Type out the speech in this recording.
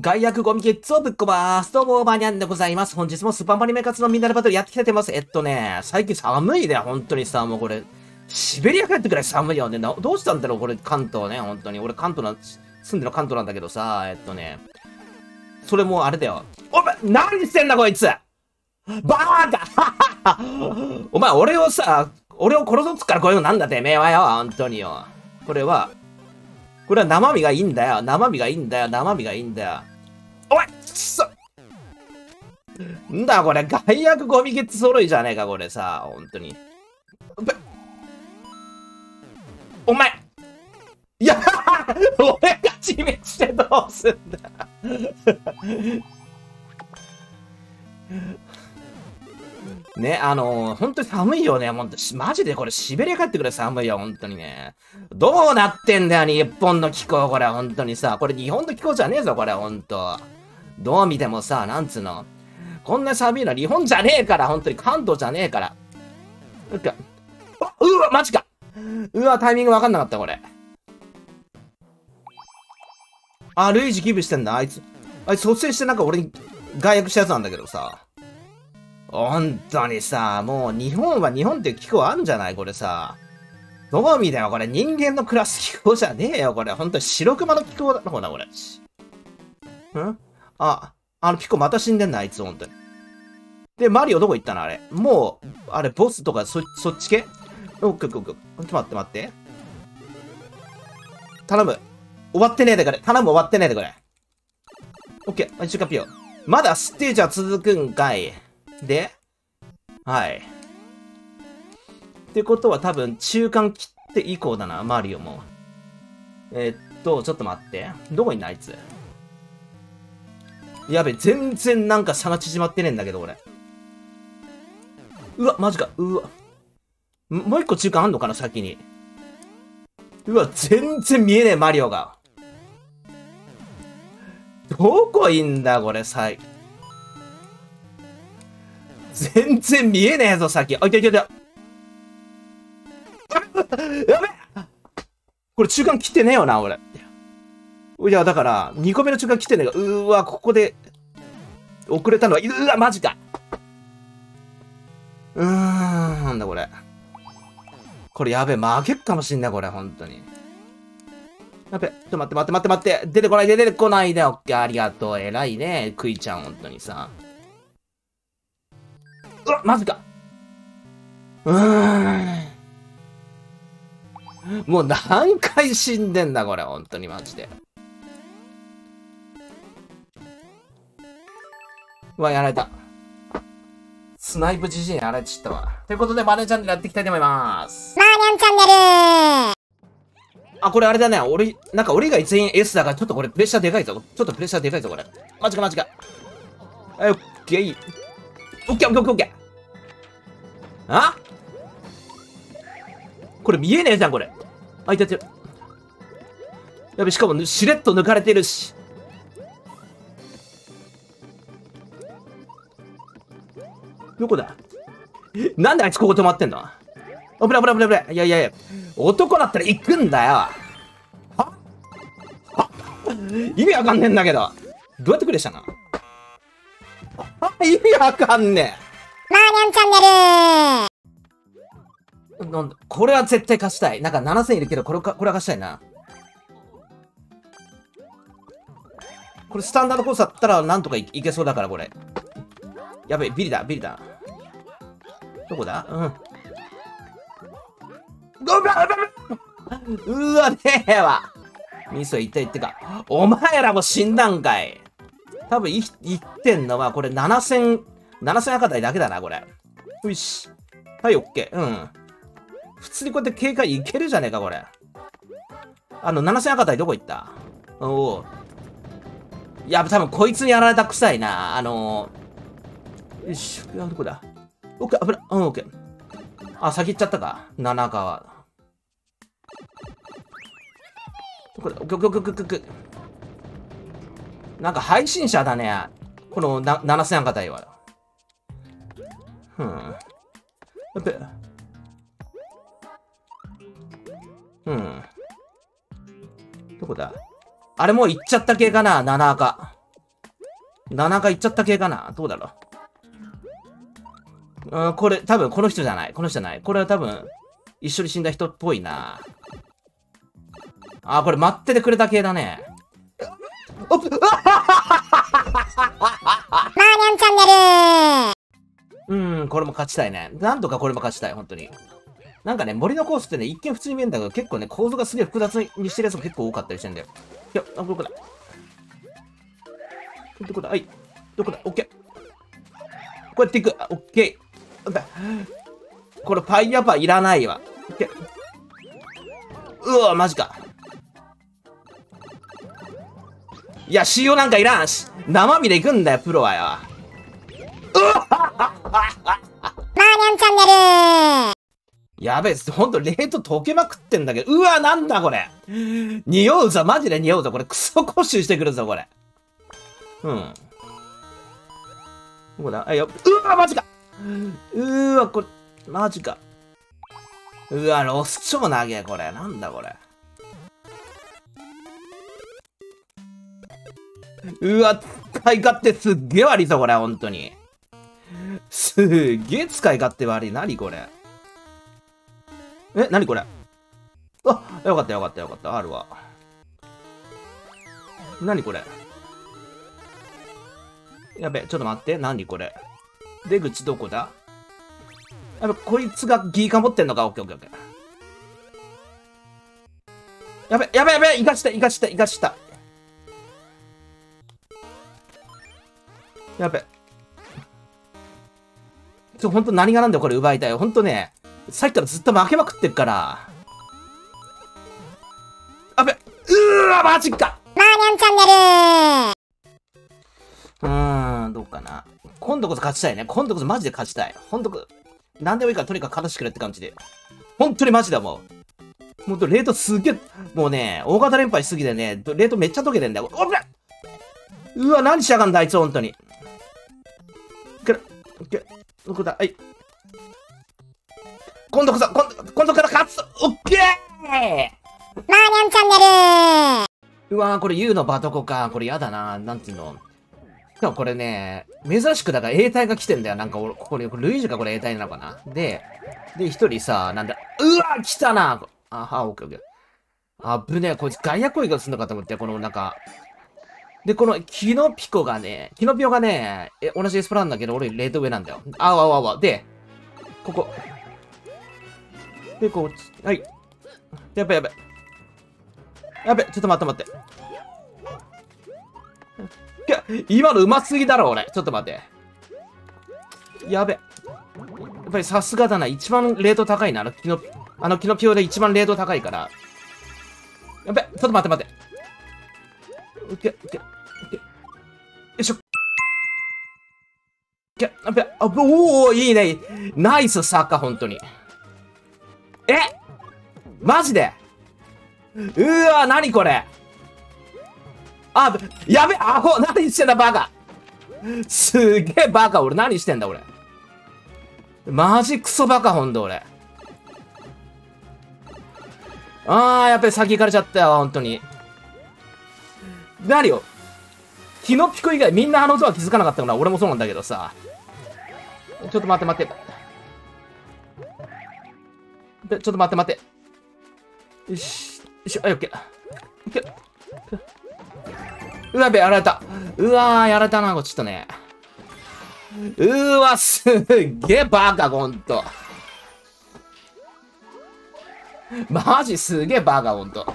外役ゴミゲッツをぶっこばーす。どうも、バニャンでございます。本日もスーパンパリメカツのみんなでバトルやってきてます。えっとね、最近寒いね、本当にさ、もうこれ、シベリア帰ってくらい寒いよね。どうしたんだろう、これ、関東ね、本当に。俺、関東な、住んでる関東なんだけどさ、えっとね、それもあれだよ。お前、何してんだ、こいつバーカ お前、俺をさ、俺を殺すっつからこういうのなんだてめえはよ、本当によ。これは、これは生身がいいんだよ。生身がいいんだよ。生身がいいんだよ。おいくそんだこれ、外役ゴミゲッツ揃いじゃねえか、これさ。本当に。お前いや俺が自滅してどうすんだね、あのー、本当に寒いよね、ほんと。マジでこれ、シベリア帰ってくれ寒いよ、本当にね。どうなってんだよ、日本の気候、これ、本当にさ。これ、日本の気候じゃねえぞ、これ、本当どう見てもさ、なんつうの。こんな寒いの日本じゃねえから、本当に関東じゃねえから。うか、うわ、マジかうわ、タイミングわかんなかった、これ。あ、ルイージギブしてんだ、あいつ。あいつ、率先してなんか俺に外役したやつなんだけどさ。本当にさ、もう日本は日本っていう気候あんじゃない？これさ。どう見だよ、これ。人間の暮らす気候じゃねえよ、これ。本当に白熊の気候だろうな、これ。ん？あ、あのピコまた死んでんな、あいつ、本当に。で、マリオどこ行ったのあれ？もう、あれ、ボスとかそ、そっち系？おっくっくっく。ちょっと待って待って。頼む。終わってねえでくれ。頼む、終わってねえでくれ。オッケー、一応カピオ。まだステージは続くんかい。で、はい。ってことは多分中間切って以降だな、マリオも。えー、っと、ちょっと待って。どこにいんのあいつ？やべ、全然なんか差が縮まってねえんだけど、俺。うわ、マジか。うわ。もう一個中間あんのかな、先に。うわ、全然見えねえ、マリオが。どこいんだ、これ、さい。全然見えねえぞ、先。あ、いたいたいた。やべこれ中間切ってねえよな、俺。いや、だから、2個目の中間切ってねえが、うーわ、ここで、遅れたのは、うわ、マジか。うーん、なんだこれ。これやべえ、負けっかもしんない、これ、ほんとに。やべ、ちょっと待って待って待って待って、出てこないで出てこないで、オッケー、ありがとう、偉いね、クイちゃん、ほんとにさ。うわ、マジか。うーん。もう何回死んでんだ、これ。本当にマジで。うわ、やられた。スナイプじじいにやられちったわ。ということで、マネーチャンネルやっていきたいと思います。マーニャンチャンネルあ、これあれだね。俺、なんか俺が全員 S だから、ちょっとこれプレッシャーでかいぞ。ちょっとプレッシャーでかいぞ、これ。マジかマジか。はい、オッケー。オッケーオッケーオッケーあ？これ見えねえじゃん、これ。あ、いたいた。やべ、しかも、しれっと抜かれてるし。どこだ？なんであいつここ止まってんの？危ない危ない危ない危ない。いやいやいや。男だったら行くんだよ。は？は？意味わかんねえんだけど。どうやってクリアしたの？意味わかんねえ。マーニャンチャンネルなんだこれは絶対勝ちたい。なんか7000いるけど、これか、これは勝ちたいな。これスタンダードコースだったらなんとかいけそうだから、これ。やべえ、ビリだ、ビリだ。どこだ？うん。うわ、ねえわ。ミソ、いったいってか。お前らも死んだんかい。多分い、いってんのは、これ7000、7000赤台だけだな、これ。よし。はい、オッケー。うん。普通にこうやって警戒いけるじゃねえか、これ。あの、7000赤台どこ行った？おお。いや、多分こいつにやられたくさいな。あのー、よし、どこだ？オッケー、危ない。うん、オッケー。あ、先行っちゃったか。七川。どこだオッケー、オッケー、オッケー、オッケー。なんか配信者だね。このな7000赤台は。うん。やっべ。うん。どこだ？あれもう行っちゃった系かな ?7 赤。7回いっちゃった系かな？どうだろう？うん、これ、多分この人じゃない。この人じゃない。これは多分、一緒に死んだ人っぽいな。あ、これ待っててくれた系だね。おっマーニャンチャンネルうん、これも勝ちたいね。なんとかこれも勝ちたい、本当に。なんかね、森のコースってね、一見普通に見えるんだけど、結構ね、構造がすげえ複雑にしてるやつも結構多かったりしてんだよ。いや、あ、どこだどこだはい。どこだ？オッケー。こうやっていく。あオッケー。これ、ファイヤーパーいらないわ。オッケー。うわ、マジか。いや、塩なんかいらんし。生身で行くんだよ、プロはよ。マーニャンチャンネルやべえ、ほんと、レート溶けまくってんだけど、うわ、なんだこれ。匂うぞ、マジで匂うぞ、これ。クソコシュしてくるぞ、これ。うん。どこだ？あ、よ、うわ、マジかうわ、これ、マジか。うわ、ロス超長え、これ。なんだ、これ。うわ、使い勝手すっげえ悪いぞ、これ、ほんとに。すっげえ使い勝手悪い。何これ。え、なにこれあ、よかったよかったよかった。あるわ。なにこれやべ、ちょっと待って。なにこれ出口どこだ？やべ、こいつがギーカ持ってんのか？オッケーオッケーオッケー。やべ、やべやべ、生かした、生かした、生かした。やべ。ちょ、ほんと何がなんだよ、これ奪いたい。ほんとね、さっきからずっと負けまくってっから。あべ、うーわ、マジかマーニャンチャンネルうーん、どうかな。今度こそ勝ちたいね。今度こそマジで勝ちたい。ほんとこ、なんでもいいからとにかく勝たしてくれって感じで。本当にマジだもん。ほんと、レートすげえ、もうね、大型連敗しすぎてね、レートめっちゃ溶けてんだよ。おっうわ、何しやがんだ、あいつ、ほんとに。いける、いける、どこだ、はい。今度こそ、今度、今度から勝つオッケーマーニャンチャンネルうわー、これ U のバトコか。これやだな。なんていうの。しかもこれね、珍しくだから A 隊が来てんだよ。なんか俺、ここに、ルイージュかこれ A 隊なのかな。で、で、一人さ、なんだ、うわ来たなあ、は、オッケーオッケー。あぶねえ、こいつ外野攻撃をするのかと思って、このなんか。で、このキノピコがね、キノピオがね、え、同じエスプラなんだけど、俺レート上なんだよ。あわわわ。で、ここ。で、こう、はい。やべやべ。やべ、ちょっと待って待って。いや、今のうますぎだろ、俺。ちょっと待って。やべ。やっぱりさすがだな。一番レート高いな。あのキノ、あのキノピオで一番レート高いから。やべ、ちょっと待って待って。オッケー、ケー、やべ、あ、おー、いいね。ナイスサッカー、本当に。え？マジで？うーわ、なにこれ？あ、やべ、アホ何してんだ、バカすげえバカ、俺何してんだ、俺。マジクソバカ、ほんと、俺。あー、やっぱり先行かれちゃったよ、ほんとに。何よ？キノピコ以外みんなあの音は気づかなかったから、俺もそうなんだけどさ。ちょっと待って待って。でちょっと待って待って。よし。よし、はい、オッケー。オッケー。うわべ、やられた。うわー、やられたな、こっちょっとね。うーわ、すっげえバカ、ほんと。マジすげえバカ、ほんと。